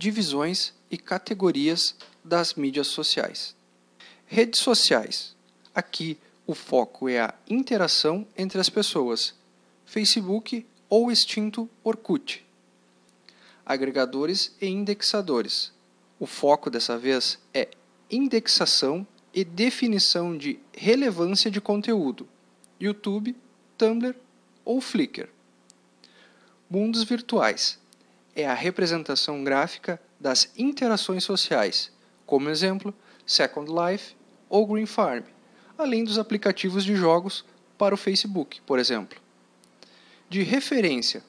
divisões e categorias das mídias sociais. Redes sociais. Aqui o foco é a interação entre as pessoas. Facebook ou extinto Orkut. Agregadores e indexadores. O foco dessa vez é indexação e definição de relevância de conteúdo. YouTube, Tumblr ou Flickr. Mundos virtuais é a representação gráfica das interações sociais, como exemplo, Second Life ou Green Farm, além dos aplicativos de jogos para o Facebook, por exemplo. De referência,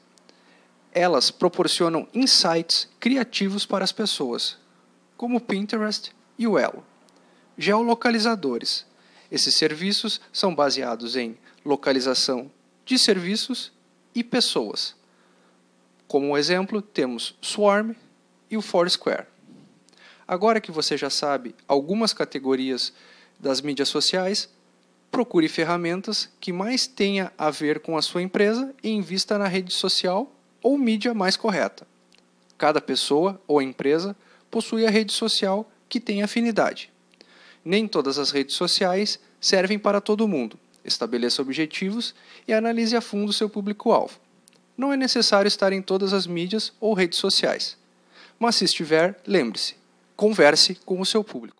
elas proporcionam insights criativos para as pessoas, como o Pinterest e o Elo. Geolocalizadores. Esses serviços são baseados em localização de serviços e pessoas. Como exemplo, temos Swarm e o Foursquare. Agora que você já sabe algumas categorias das mídias sociais, procure ferramentas que mais tenha a ver com a sua empresa e invista na rede social ou mídia mais correta. Cada pessoa ou empresa possui a rede social que tem afinidade. Nem todas as redes sociais servem para todo mundo. Estabeleça objetivos e analise a fundo seu público-alvo. Não é necessário estar em todas as mídias ou redes sociais. Mas se estiver, lembre-se: converse com o seu público.